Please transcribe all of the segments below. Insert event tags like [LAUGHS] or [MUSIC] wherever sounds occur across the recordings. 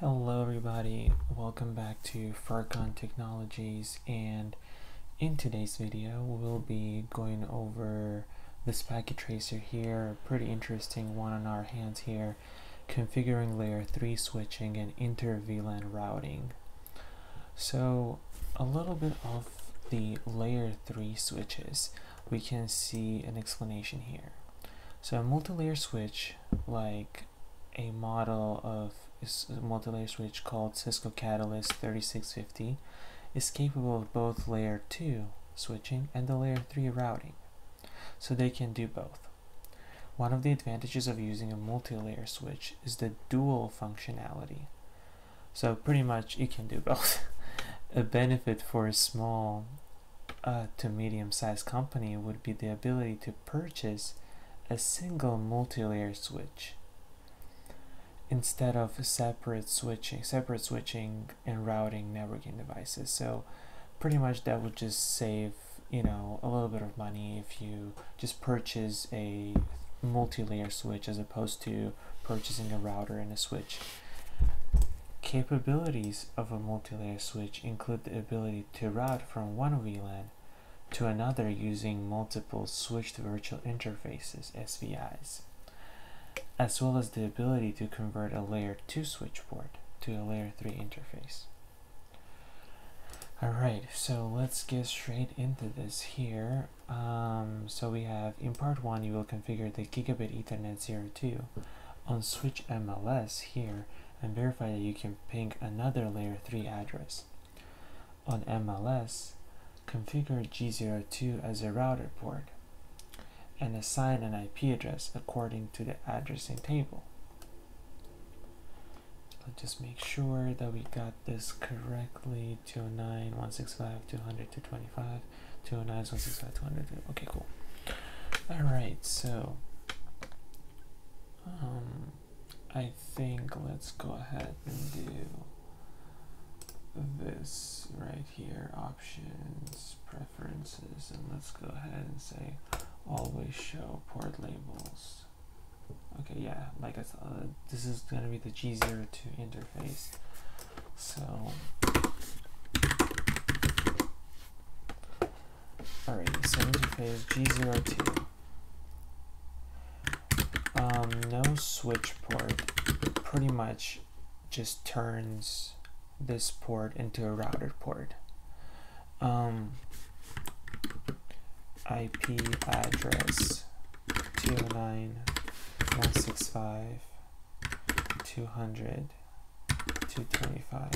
Hello everybody, welcome back to Farkhan Technologies and in today's video we'll be going over this packet tracer here, pretty interesting one on our hands here, configuring layer 3 switching and inter-VLAN routing. So a little bit of the layer 3 switches, we can see an explanation here. So a multi-layer switch like a model of multi-layer switch called Cisco Catalyst 3650 is capable of both layer 2 switching and the layer 3 routing. So they can do both. One of the advantages of using a multi-layer switch is the dual functionality. So pretty much it can do [LAUGHS] both. a benefit for a small uh, to medium-sized company would be the ability to purchase a single multi-layer switch instead of separate switching, separate switching and routing networking devices. So pretty much that would just save, you know, a little bit of money if you just purchase a multi-layer switch as opposed to purchasing a router and a switch. Capabilities of a multi-layer switch include the ability to route from one VLAN to another using multiple switched virtual interfaces, SVIs as well as the ability to convert a layer 2 switch port to a layer 3 interface. Alright, so let's get straight into this here. Um, so we have, in part 1, you will configure the gigabit ethernet 02 on switch MLS here and verify that you can ping another layer 3 address. On MLS, configure G02 as a router port and assign an IP address according to the addressing table. Let's just make sure that we got this correctly. 209, 165, 200, 225, 209, 165, 200. Okay, cool. All right, so um, I think let's go ahead and do this right here, options, preferences, and let's go ahead and say always show port labels. Okay, yeah, like I thought, this is gonna be the G02 interface. So, alright, so interface G02. Um, no switch port pretty much just turns this port into a router port. Um, IP address 209 165 200 225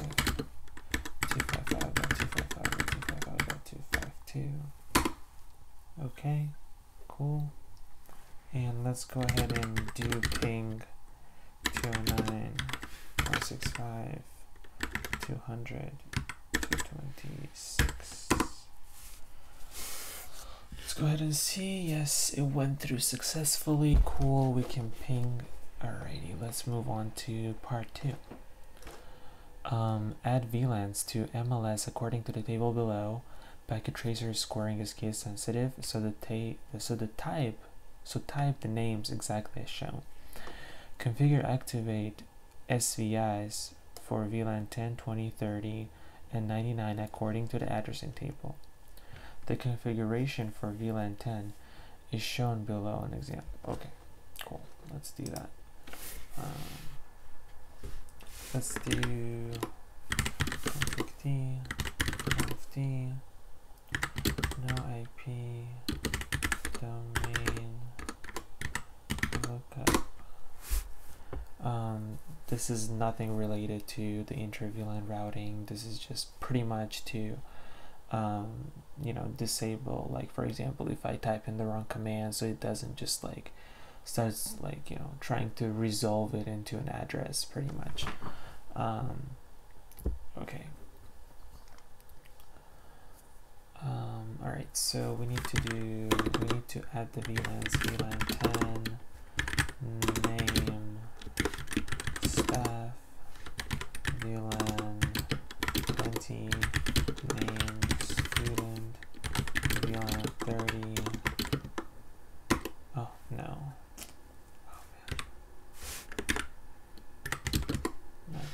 255 Okay, cool. And let's go ahead and do ping 209 165 200 226 go ahead and see. Yes, it went through successfully. Cool, we can ping. Alrighty, let's move on to part two. Um, add VLANs to MLS according to the table below. Packet tracer scoring is case sensitive, so the so the type so type the names exactly as shown. Configure activate SVIs for VLAN 10, 20, 30, and 99 according to the addressing table. The configuration for VLAN 10 is shown below an example. Okay, cool. Let's do that. Um, let's do config config no IP, domain, lookup. Um, this is nothing related to the inter-VLAN routing. This is just pretty much to um, you know disable like for example if I type in the wrong command so it doesn't just like starts like you know trying to resolve it into an address pretty much. Um, okay. Um, all right so we need to do we need to add the VLANs VLAN 10 name staff VLAN 20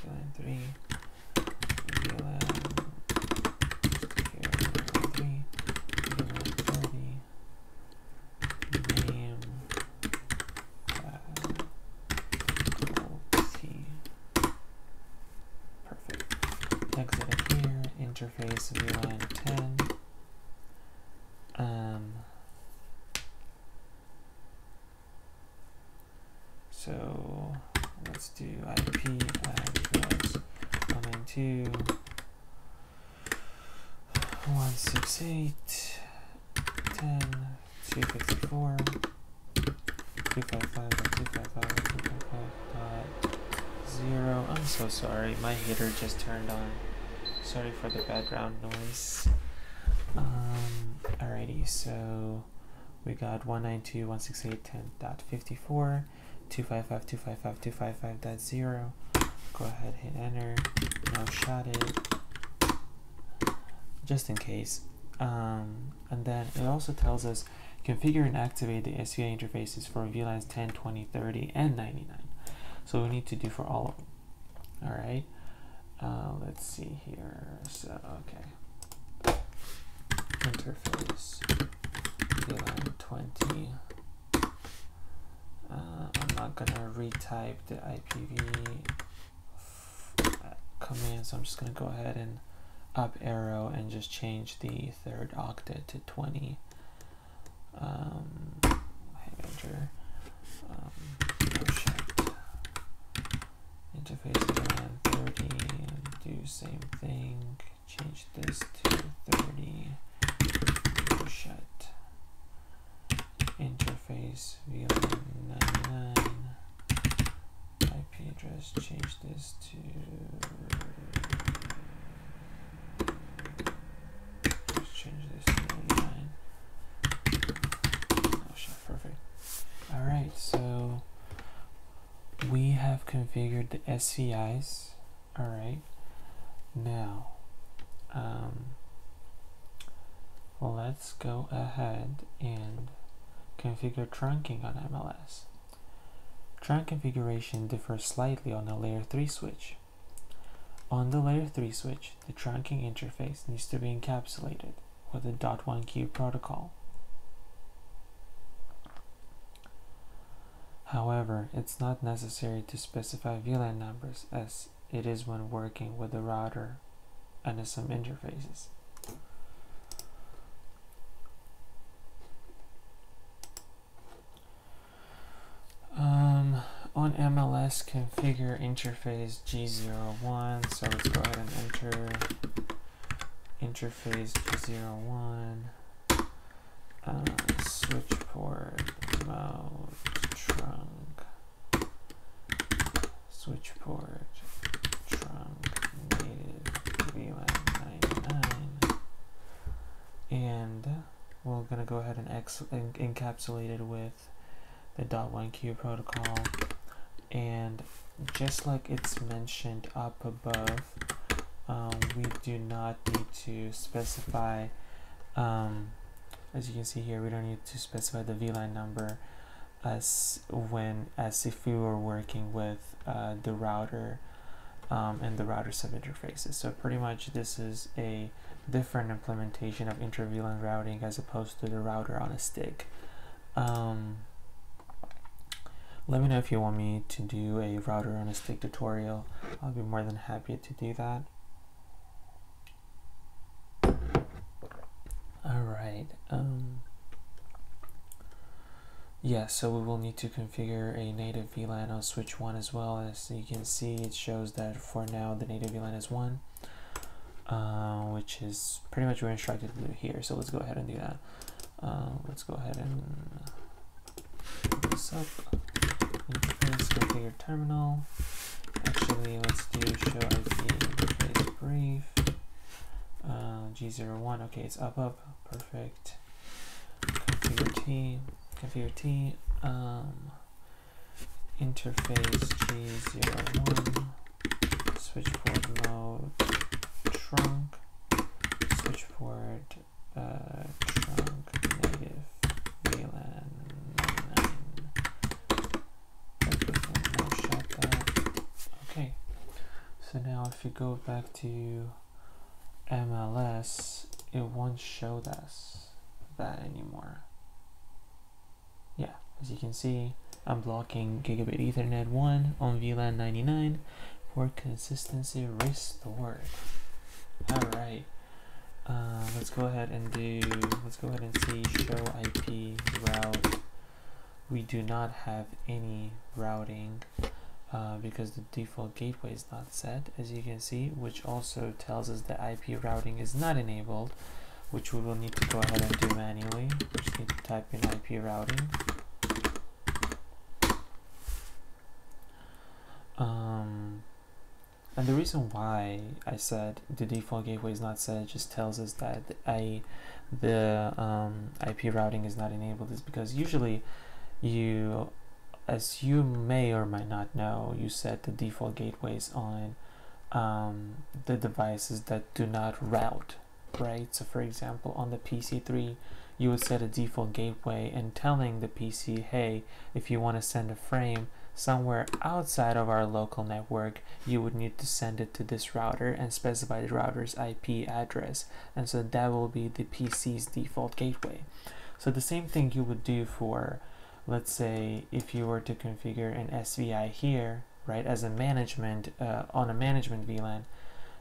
VLAN 3, VLAN here, VLAN 3, VLAN 30, name, uh, OT. Perfect. Exit it here, interface VLAN 10. Um, so let's do IP address 192 168 10 254 255 255 I'm so sorry, my heater just turned on. Sorry for the background noise. Um, alrighty, so we got 192.168.10.54, 255.255.255.0. Go ahead, hit enter. Now shut it, just in case. Um, and then it also tells us configure and activate the SVI interfaces for VLANs 10, 20, 30, and 99. So we need to do for all of them. All right. Uh, let's see here. So okay. Interface VLAN 20. Uh, I'm not gonna retype the IPv command, so I'm just gonna go ahead and up arrow and just change the third octet to 20. Um, enter. Um, interface VLAN 30, same thing, change this to 30, shut, interface VLAN 99, IP address, change this to, just change this to 99, oh shit, perfect. Alright, so we have configured the SVIs. All right. Now, um, let's go ahead and configure trunking on MLS. Trunk configuration differs slightly on the layer 3 switch. On the layer 3 switch, the trunking interface needs to be encapsulated with the .1q protocol. However, it's not necessary to specify VLAN numbers as it is when working with the router and some interfaces. Um, on MLS configure interface G01, so let's go ahead and enter interface G01, uh, switch port mode trunk. Switch port trunk native VLAN 99 and we're gonna go ahead and ex encapsulate it with the .1q protocol. And just like it's mentioned up above um, we do not need to specify um, as you can see here we don't need to specify the VLAN number as when as if we were working with uh, the router um, and the router sub interfaces. So pretty much this is a different implementation of inter-VLAN routing as opposed to the router on a stick. Um, let me know if you want me to do a router on a stick tutorial. I'll be more than happy to do that. Alright. Um, yeah, so we will need to configure a native VLAN on switch 1 as well. As you can see, it shows that for now the native VLAN is 1, uh, which is pretty much what we're instructed to do here. So let's go ahead and do that. Uh, let's go ahead and. Interface configure terminal. Actually, let's do show IP interface brief. Uh, G01, okay, it's up, up, perfect. Configure T configure T, um, interface G01, switch port mode, trunk, switch port, uh, trunk, native, VLAN, 99. Okay. So now if you go back to MLS, it won't show us that anymore. As you can see, I'm blocking gigabit ethernet 1 on VLAN 99 for consistency restored. Alright, uh, let's go ahead and do, let's go ahead and see show IP route. We do not have any routing uh, because the default gateway is not set as you can see which also tells us that IP routing is not enabled which we will need to go ahead and do manually we just need to type in IP routing um, and the reason why I said the default gateway is not set just tells us that I the um, IP routing is not enabled is because usually you as you may or might not know, you set the default gateways on um, the devices that do not route, right? So for example, on the PC3, you would set a default gateway and telling the PC, hey, if you want to send a frame somewhere outside of our local network, you would need to send it to this router and specify the router's IP address. And so that will be the PC's default gateway. So the same thing you would do for let's say if you were to configure an SVI here, right, as a management, uh, on a management VLAN,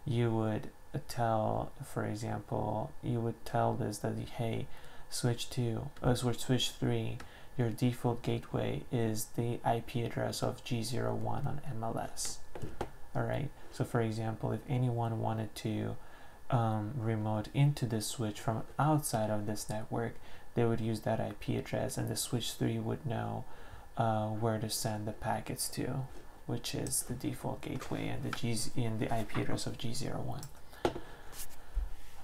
you would tell, for example, you would tell this that, hey, switch 2, uh, switch, switch 3, your default gateway is the IP address of G01 on MLS. Alright, so for example, if anyone wanted to um, remote into the switch from outside of this network, they would use that IP address and the switch 3 would know uh, where to send the packets to which is the default gateway and the G in the IP address of G01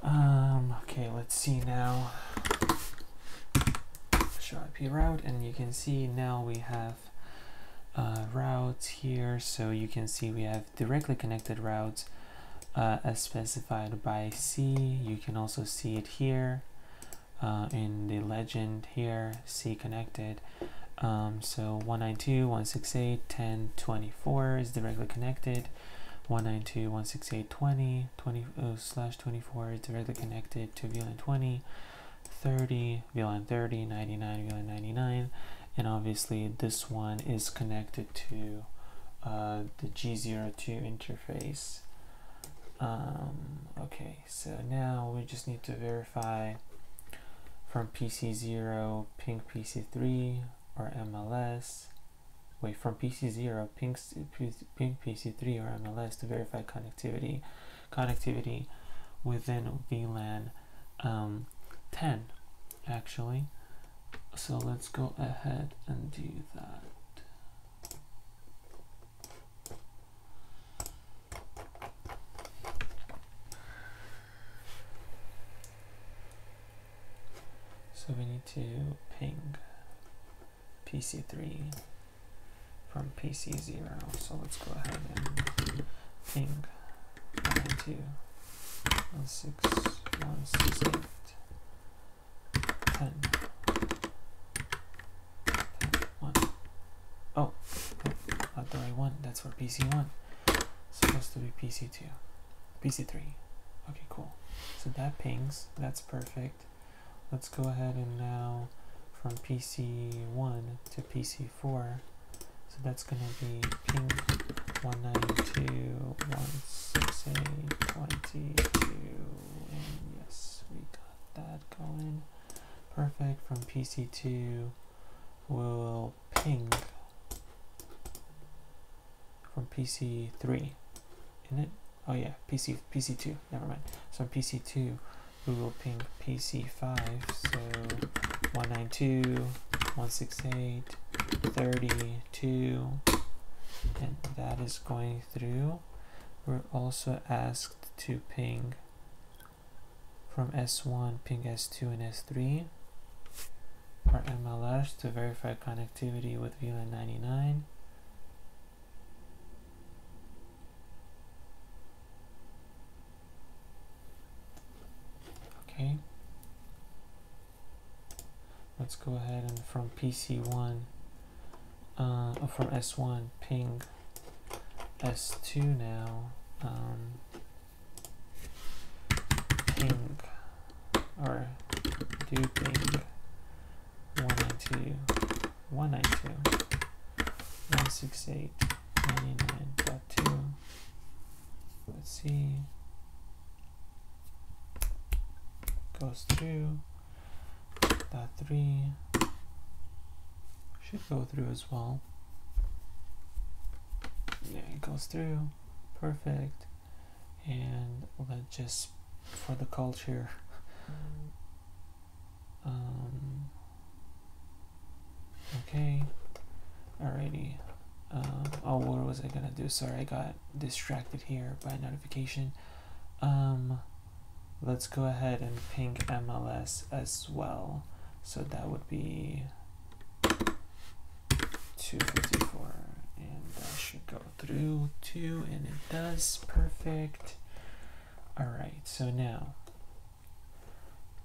um, okay let's see now IP route and you can see now we have uh, routes here so you can see we have directly connected routes uh, as specified by C you can also see it here uh, in the legend here, C connected. Um, so 192.168.10.24 is directly connected. 192.168.20 20, uh, slash 24 is directly connected to VLAN 20, 30, VLAN 30, 99, VLAN 99, and obviously this one is connected to uh, the G02 interface. Um, okay, so now we just need to verify from PC0 ping PC3 or MLS wait from PC0 ping, ping PC3 or MLS to verify connectivity connectivity within VLAN um, 10 actually. So let's go ahead and do that. So we need to ping PC3 from PC0. So let's go ahead and ping 192 168 10 1. Oh, not the right one. That's for PC1. It's supposed to be PC2. PC3. Okay, cool. So that pings. That's perfect. Let's go ahead and now from PC1 to PC4. So that's going to be ping 192.168.22 and yes, we got that going. Perfect. From PC2 we'll ping from PC3 in it. Oh yeah, PC PC2. Never mind. So PC2 we will ping PC5, so 192, 168, 32, and that is going through. We're also asked to ping from S1, ping S2 and S3 for MLS to verify connectivity with VLAN 99. Okay. Let's go ahead and from PC1, uh, from S1 ping S2 now um, ping or do ping 192 192 168 let's see. Goes through. Dot 3 should go through as well. Yeah it goes through. Perfect. And let's just for the culture [LAUGHS] um, okay. Alrighty. Um, oh what was I gonna do? Sorry I got distracted here by notification. Um, let's go ahead and ping MLS as well. So that would be 254 and that should go through two and it does. Perfect. Alright so now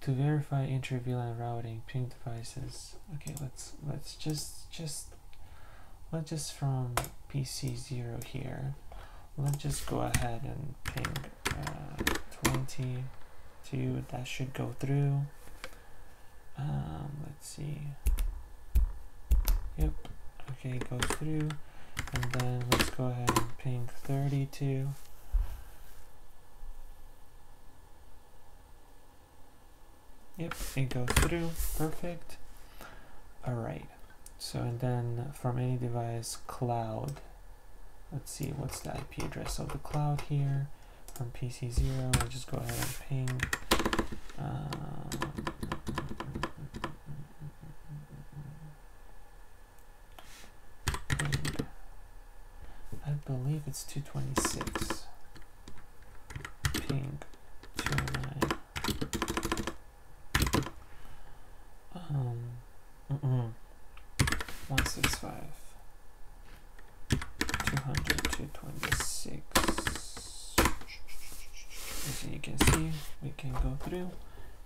to verify inter-VLAN routing ping devices. Okay let's let's just just let's just from PC 0 here let's just go ahead and ping uh, 22 that should go through. Um, let's see. Yep okay it goes through. And then let's go ahead and ping 32 yep it goes through. Perfect. All right so and then from any device cloud. Let's see what's the IP address of the cloud here? From PC 0 I'll just go ahead and ping. Um, I believe it's 226. Ping 209. Um, mm -mm. 165. 200, 226. As you can see, we can go through.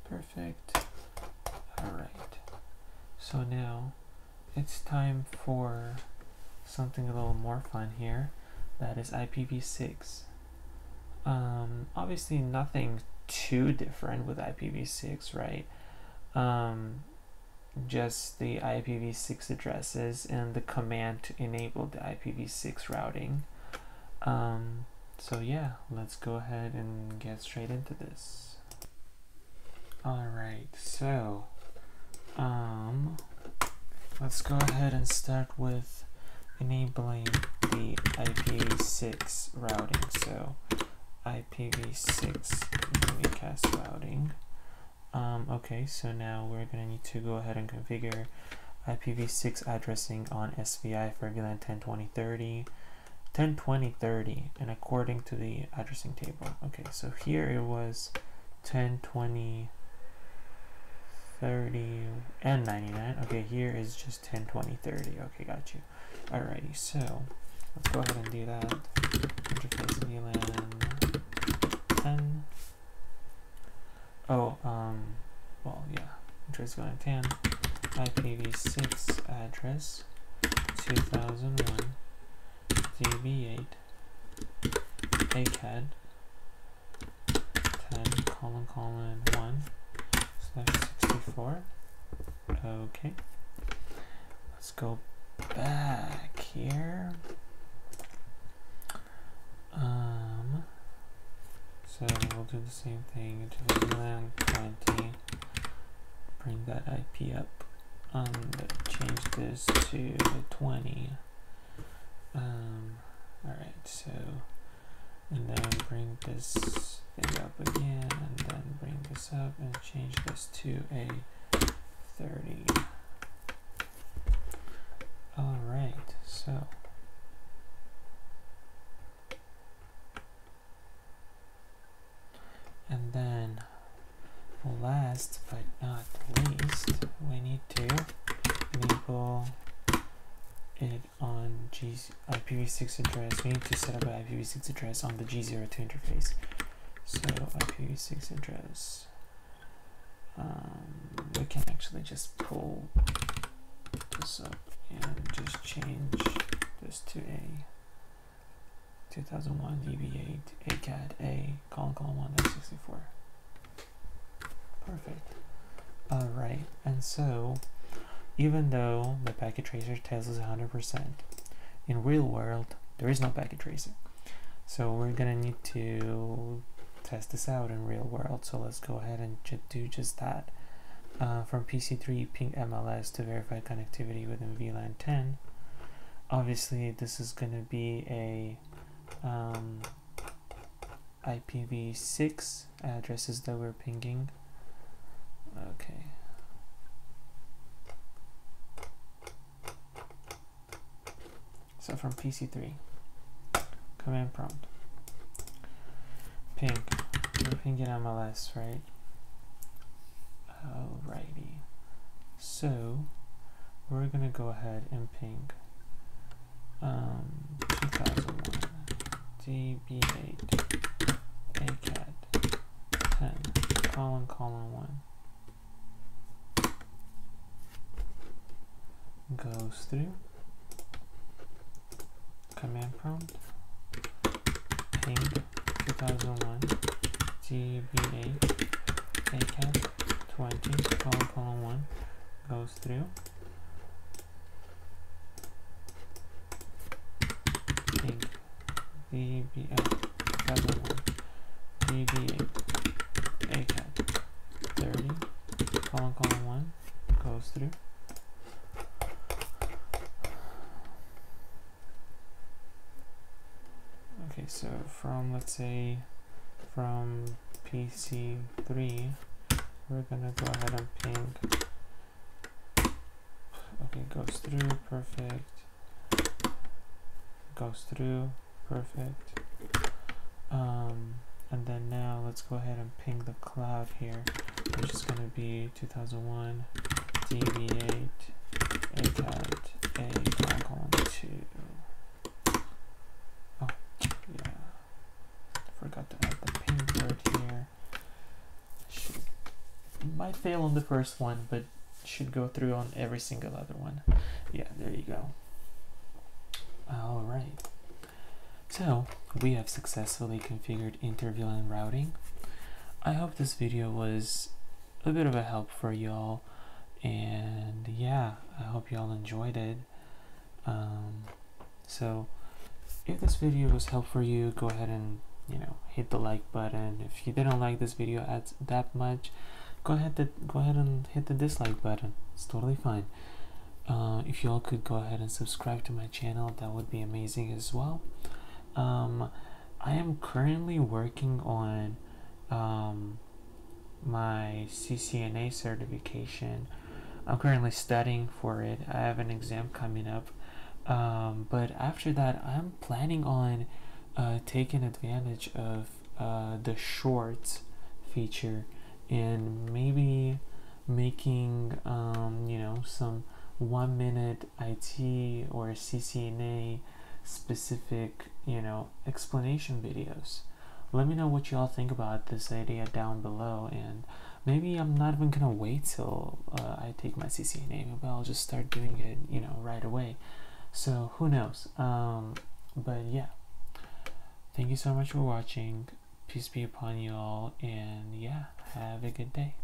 Perfect. Alright. So now, it's time for something a little more fun here that is IPv6. Um, obviously, nothing too different with IPv6, right? Um, just the IPv6 addresses and the command to enable the IPv6 routing. Um, so yeah, let's go ahead and get straight into this. Alright, so um, let's go ahead and start with enabling the IPv6 routing. So IPv6 unicast routing. Um, okay, so now we're going to need to go ahead and configure IPv6 addressing on SVI for VLAN 102030, 102030, and according to the addressing table. Okay, so here it was 1020 30 and 99 okay here is just 10 20 30 okay got you. Alrighty so let's go ahead and do that. Interface VLAN 10 oh um well yeah. Interface VLAN 10 IPv6 address 2001 DB8 ACAD 10 colon colon 1 slash 64 okay. Let's go back here. Um so we'll do the same thing to VLAN 20 bring that IP up. Um change this to the 20 um all right so and then bring this thing up again and then bring this up and change this to a 30 all right so and then last but not least we need to enable it on G IPv6 address. We need to set up an IPv6 address on the G02 interface. So IPv6 address. Um, we can actually just pull this up and just change this to a 2001 DB8 ACAD A colon colon 1 64. Perfect. Alright, and so even though the packet tracer tells us 100%, in real world there is no packet tracer. So we're gonna need to test this out in real world. So let's go ahead and do just that. Uh, from PC3 ping MLS to verify connectivity within VLAN 10. Obviously this is gonna be a um, IPv6 addresses that we're pinging. Okay. So from PC3, command prompt, ping, we're pinging MLS, right? Alrighty. So we're gonna go ahead and ping um, 2001 DB8 ACAD 10 colon colon 1 goes through command prompt. Ping 2001 db8 acad 20 colon colon 1 goes through. Ping. Db8 2001 db8 acad 30 colon colon 1 goes through okay so from let's say from PC3 we're gonna go ahead and ping. Okay goes through perfect. Goes through perfect. Um, and then now let's go ahead and ping the cloud here which is to be 2001 db8 acad a colon 2 forgot to add the ping word here. Should, might fail on the first one, but should go through on every single other one. Yeah, there you go. Alright. So, we have successfully configured inter-VLAN routing. I hope this video was a bit of a help for y'all. And yeah, I hope y'all enjoyed it. Um, so, if this video was helpful for you, go ahead and you know hit the like button if you didn't like this video as that much go ahead to, go ahead and hit the dislike button. It's totally fine. Uh, if y'all could go ahead and subscribe to my channel that would be amazing as well. Um, I am currently working on um, my CCNA certification. I'm currently studying for it. I have an exam coming up. Um, but after that I'm planning on uh, taken advantage of uh, the shorts feature and maybe making um, you know some one minute IT or CCNA specific you know explanation videos. Let me know what y'all think about this idea down below and maybe I'm not even gonna wait till uh, I take my CCNA maybe I'll just start doing it you know right away. So who knows? Um, but yeah. Thank you so much for watching. Peace be upon you all, and yeah, have a good day.